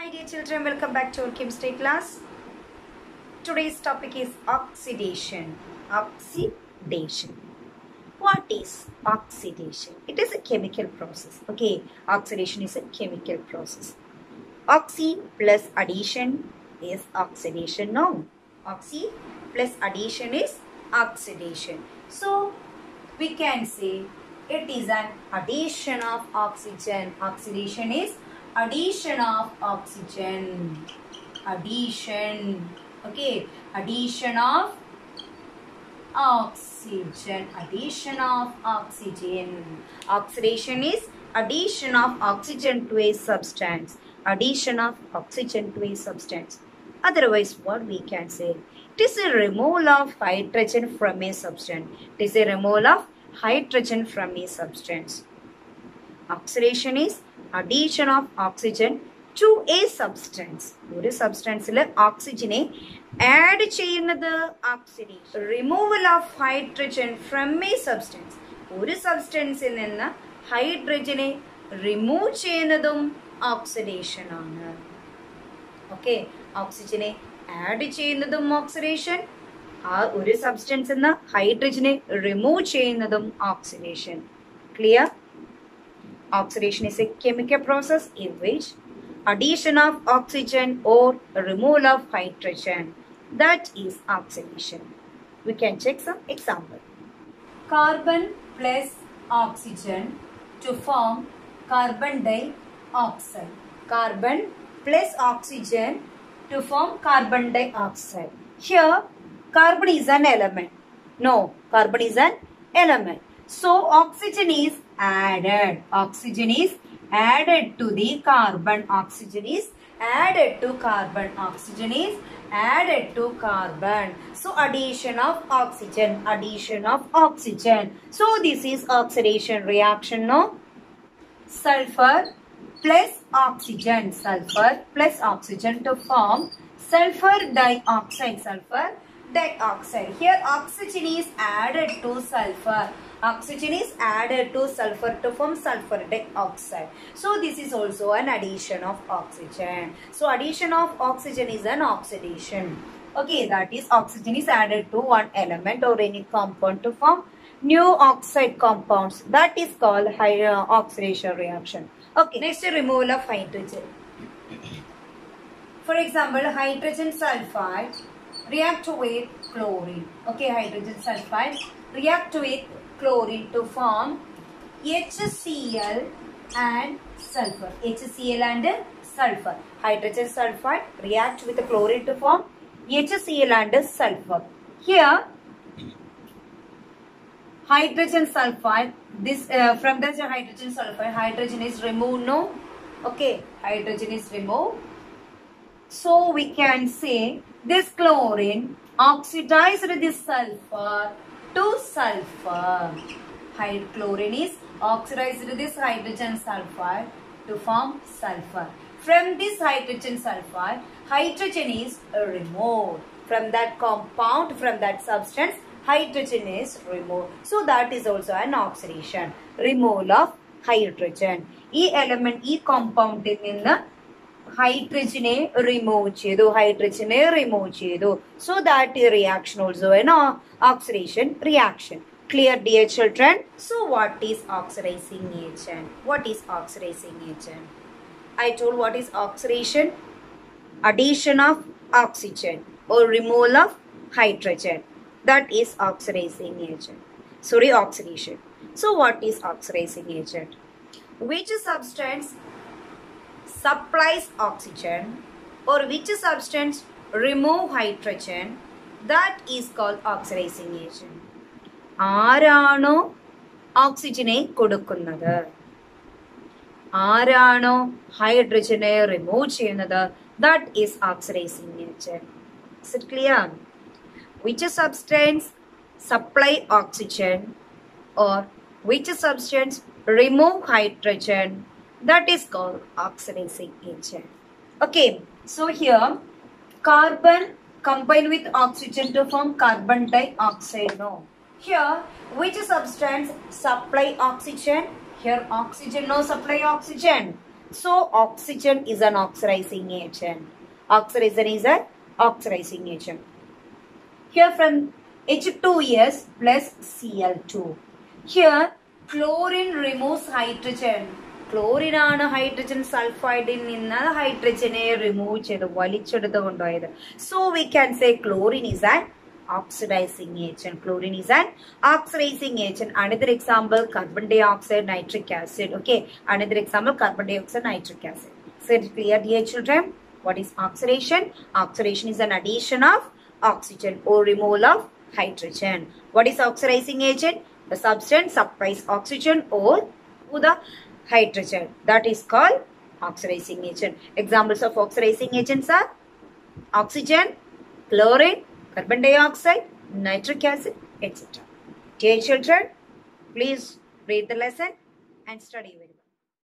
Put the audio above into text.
Hi dear children, welcome back to our chemistry class. Today's topic is oxidation. Oxidation. What is oxidation? It is a chemical process. Okay, oxidation is a chemical process. Oxy plus addition is oxidation now. Oxy plus addition is oxidation. So we can say it is an addition of oxygen. Oxidation is addition of oxygen. Addition. Okay, addition of oxygen. Addition of oxygen. Oxidation is addition of oxygen to a substance. Addition of oxygen to a substance. Otherwise, what we can say? It is a removal of hydrogen from a substance. It is a removal of hydrogen from a substance. Oxidation is addition of oxygen to a substance ഒരു സബ്സ്റ്റൻസിൽ ഓക്സിജനെ add ചെയ്യുന്നത് oxidation removal of hydrogen from a substance ഒരു സബ്സ്റ്റൻസിൽ നിന്ന് ഹൈഡ്രജനെ remove ചെയ്യുന്നതും oxidation ആണ്. ഓക്കെ ഓക്സിജനെ ആഡ് ചെയ്യുന്നതും ഓക്സിഡേഷൻ ആ ഒരു സബ്സ്റ്റൻസ് നിന്ന് ഹൈഡ്രജനെ റിമൂവ് ചെയ്യുന്നതും oxidation clear oxidation is a chemical process in which addition of oxygen or removal of hydrogen that is oxidation. We can check some example. Carbon plus oxygen to form carbon dioxide. Carbon plus oxygen to form carbon dioxide. Here carbon is an element. No carbon is an element so oxygen is added. Oxygen is added to the carbon. Oxygen is added to carbon. Oxygen is added to carbon. So addition of oxygen. Addition of oxygen. So this is oxidation reaction. No? Sulfur plus oxygen. Sulfur plus oxygen to form sulfur dioxide. Sulfur dioxide. Here oxygen is added to sulfur. Oxygen is added to sulfur to form sulfur dioxide. So this is also an addition of oxygen. So addition of oxygen is an oxidation. Okay, that is oxygen is added to one element or any compound to form new oxide compounds. That is called uh, oxidation reaction. Okay, next removal of hydrogen. For example, hydrogen sulfide react with chlorine. Okay, hydrogen sulfide react with chlorine to form HCl and sulfur. HCl and sulfur. Hydrogen sulfide react with the chlorine to form HCl and sulfur. Here, hydrogen sulfide, this uh, from the hydrogen sulfide, hydrogen is removed. No, okay, hydrogen is removed. So we can say this chlorine oxidized this sulfur to sulfur. Hyd chlorine is oxidized this hydrogen sulfide to form sulfur. From this hydrogen sulfide, hydrogen is removed. From that compound, from that substance, hydrogen is removed. So that is also an oxidation. Removal of hydrogen. ഈ element ഈ കോമ്പൗണ്ടിൽ നിന്ന് ഹൈഡ്രജനെ remove ചെയ്തു ഹൈഡ്രജനെ remove ചെയ്തു so that reaction also N oxidation reaction. Clear dear children? So what is oxidizing agent? What is oxidizing agent? I told what is oxidation? Addition of oxygen or removal of hydrogen. That is oxidizing agent. Sorry, oxidation. So what is oxidizing agent? Which substance supplies oxygen or which substance remove hydrogen that is called oxidizing agent ആരാണോ ഓക്സിജനെ കൊടുക്കുന്നത് ആരാണോ ഹൈഡ്രജനെ remove ചെയ്യുന്നത് that is oxidising agent is it clear which substance supply oxygen or which substance remove hydrogen that is called oxidizing agent. Okay so here carbon combined with oxygen to form carbon dioxide no? Here which substance supply oxygen? Here oxygen no supply oxygen. So oxygen is an oxidizing agent. Oxidizing is an oxidizing agent. Here from H2S plus Cl2 here chlorine removes hydrogen. Chlorine ആണ് hydrogen സൾഫൈഡിൽ നിന്ന് ഹൈഡ്രജനെ remove ചെയ്ത് വലിച്ചെടുത്ത് കൊണ്ടുപോയത് so we can say chlorine is an oxidizing agent chlorine is an oxidizing agent another example carbon dioxide nitric acid okay another example carbon dioxide nitric acid clear dear children what is oxidation oxidation is an addition of oxygen or removal of hydrogen what is oxidizing agent substance supplies oxygen or ഉദാ hydrogen. That is called oxidizing agent. Examples of oxidizing agents are oxygen, chlorine, carbon dioxide, nitric acid, etc. Dear children, please read the lesson and study well.